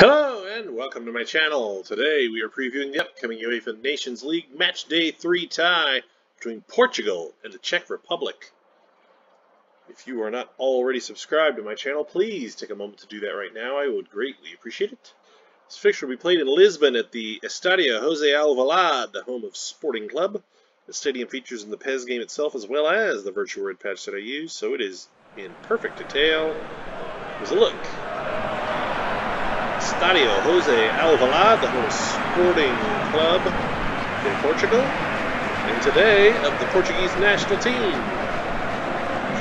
Hello and welcome to my channel. Today we are previewing the upcoming UEFA Nations League Match Day 3 tie between Portugal and the Czech Republic. If you are not already subscribed to my channel, please take a moment to do that right now. I would greatly appreciate it. This fixture will be played in Lisbon at the Estadio Jose Alvalade, the home of Sporting Club. The stadium features in the PES game itself as well as the VirtuaRED patch that I use, so it is in perfect detail. Here's a look. Estadio Jose Alvalade, the home sporting club in Portugal. And today of the Portuguese national team.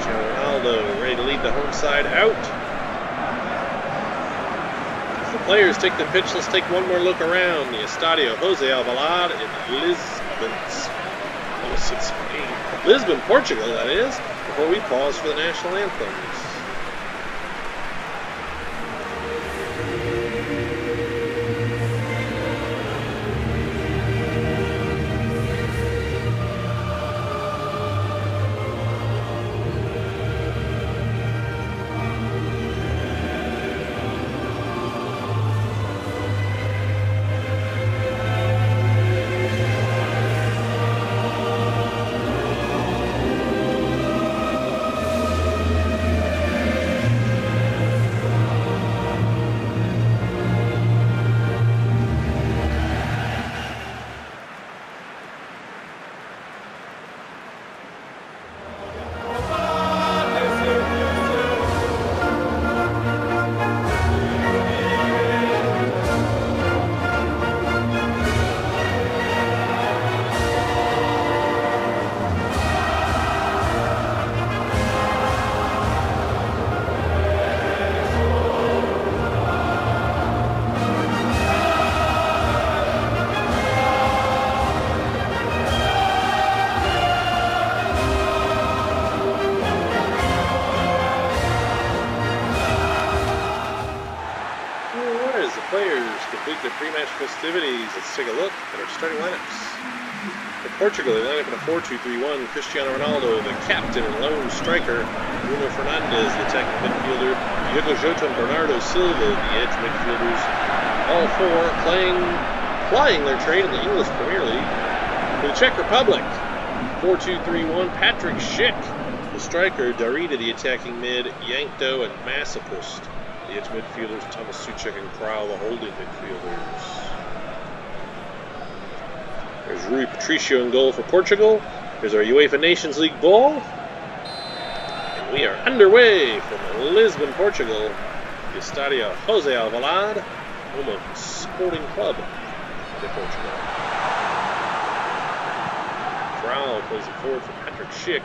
Ronaldo ready to lead the home side out. As the players take the pitch, let's take one more look around the Estadio Jose Alvalade in Lisbon. Lisbon, Portugal, that is, before we pause for the national anthems. Let's take a look at our starting lineups. For Portugal, they line up in a 4-2-3-1. Cristiano Ronaldo, the captain and lone striker. Bruno Fernandes, the attacking midfielder. Diogo Jota and Bernardo Silva, the edge midfielders. All four playing, plying their trade in the English Premier League. For the Czech Republic, 4-2-3-1. Patrick Schick, the striker. Darida, the attacking mid. Jankto and Masopust. The edge midfielders, Thomas Soucek and Kral, the holding midfielders. There's Rui Patricio in goal for Portugal. There's our UEFA Nations League ball. And we are underway from Lisbon, Portugal. The Estadio Jose Alvalade, home of Sporting Club de Portugal. Kral plays it forward for Patrick Schick.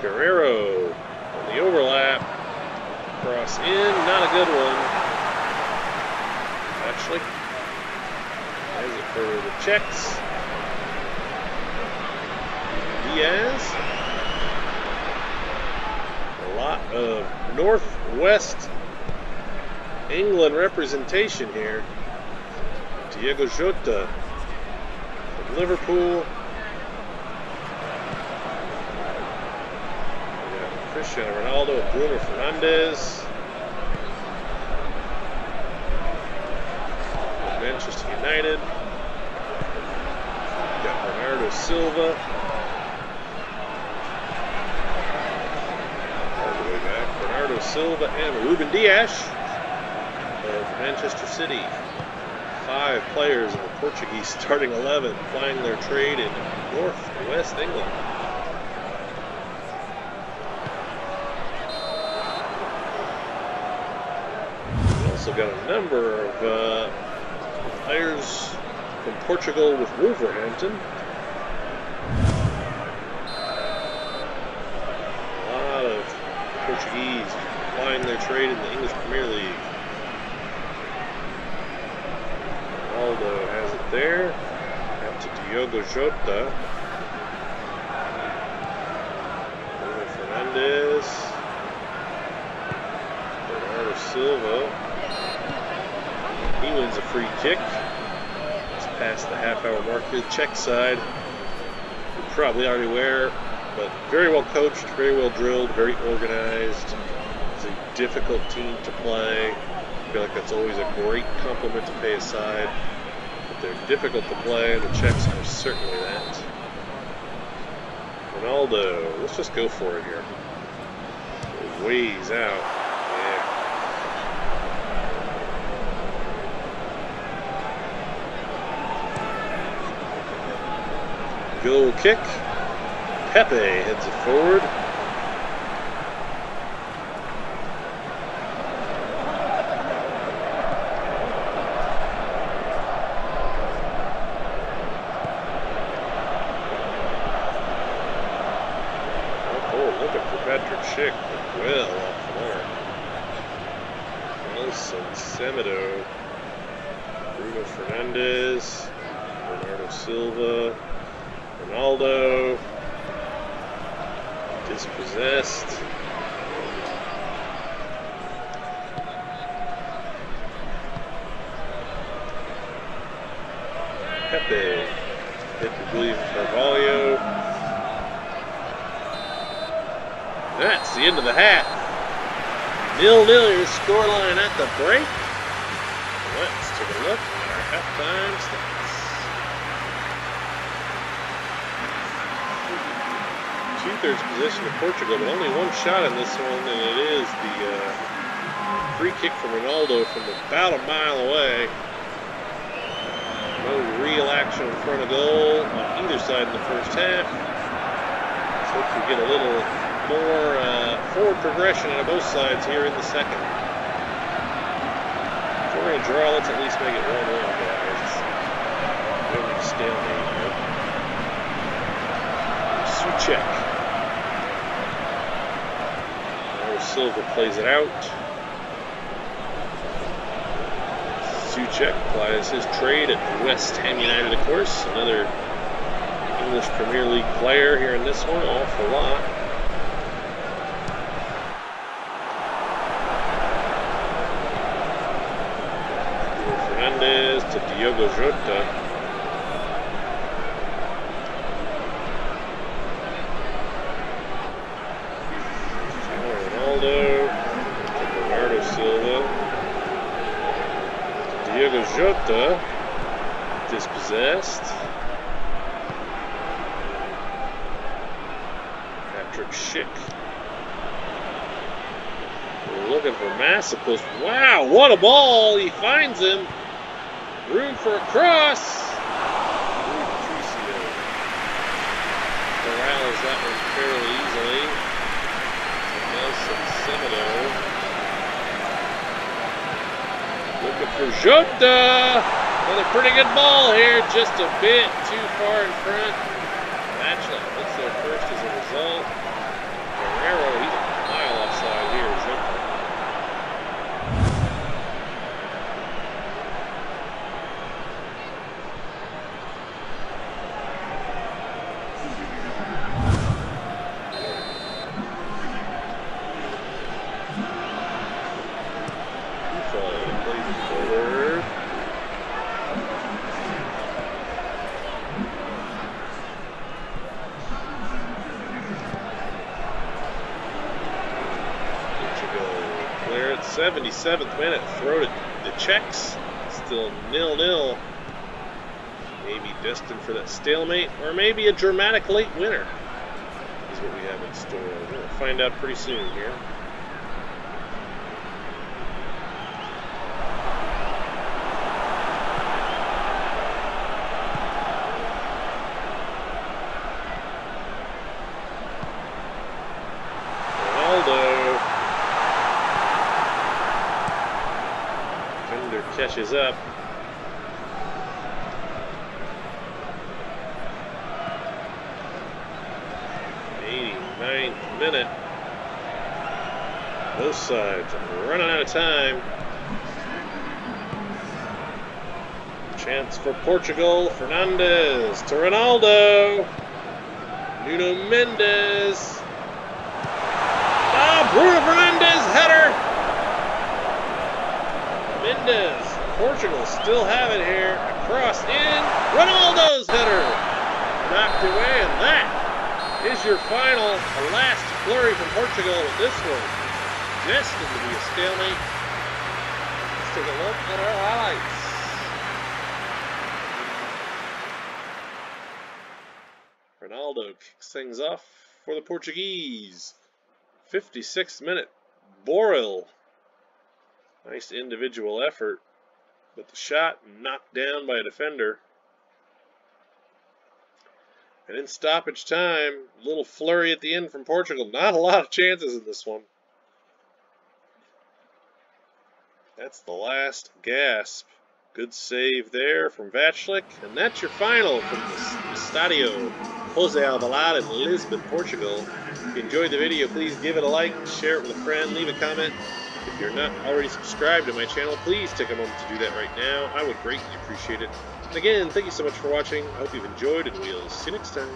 Guerreiro on the overlap. Cross in, not a good one. Actually, has it for the Czechs. Dias. A lot of Northwest England representation here. Diego Jota from Liverpool. Cristiano Ronaldo Bruno Fernandes. United. Got Bernardo Silva. All the way back. Bernardo Silva and Ruben Dias of Manchester City. Five players in the Portuguese starting 11 plying their trade in North West England. also got a number of uh, players from Portugal with Wolverhampton. A lot of Portuguese plying their trade in the English Premier League. Ronaldo has it there. Out to Diogo Jota. Bruno Fernandes. Bernardo Silva. He wins a free kick. It's past the half hour mark here. Czech side. you're probably already aware, but very well coached, very well drilled, very organized. It's a difficult team to play. I feel like that's always a great compliment to pay aside. But they're difficult to play, and the Czechs are certainly that. Ronaldo, let's just go for it here. Ways out. Goal kick. Pepe heads it forward. Oh, oh, looking for Patrick Schick, but well off the mark. Nelson Semedo. Bruno Fernandes. Bernardo Silva. Ronaldo. Dispossessed. Pepe. Hit to William Carvalho. That's the end of the hat. Nil nil your scoreline at the break. Let's take a look at our halftime stats. Two-thirds position of Portugal, but only one shot in this one, and it is the uh, free kick from Ronaldo from about a mile away. No real action in front of goal on either side in the first half. Hope we get a little more uh, forward progression on both sides here in the second. If we're going to draw, let's at least make it 1-1, guys. To stalemate here. Soucek. Silva plays it out. Soucek applies his trade at West Ham United, of course. Another English Premier League player here in this one, awful lot. Fernandes to Diogo Jota. Ronaldo to Bernardo Silva. Diogo Jota dispossessed. Patrick Schick. Looking for Massacus. Wow, what a ball! He finds him. Room for a cross. Corrals that one fairly easily. Nelson Semedo. Looking for Jota. Another pretty good ball here, just a bit too far in front. Matchlet puts their first as a result. Guerreiro, he's a mile offside here. Jota. Buffon plays it forward. Portugal clear at 77th minute. Throw to the Czechs. Still nil-nil. Maybe destined for that stalemate, or maybe a dramatic late winner is what we have in store. We're going to find out pretty soon here. Ronaldo. Fender catches up. Minute. Both sides running out of time. Chance for Portugal. Fernandes to Ronaldo. Nuno Mendes. Ah, Bruno Fernandes header. Mendes. Portugal still have it here. Across in. Ronaldo's header. Knocked away, and that is your final, a last flurry from Portugal with this one. Destined to be a stalemate. Let's take a look at our highlights. Ronaldo kicks things off for the Portuguese. 56th minute. Borrell. Nice individual effort, but the shot knocked down by a defender. And in stoppage time, a little flurry at the end from Portugal. Not a lot of chances in this one. That's the last gasp. Good save there from Vaclik. And that's your final from the Estadio Jose Alvalade in Lisbon, Portugal. If you enjoyed the video, please give it a like, share it with a friend, leave a comment. If you're not already subscribed to my channel, please take a moment to do that right now. I would greatly appreciate it. And again, thank you so much for watching. I hope you've enjoyed, and we'll see you next time.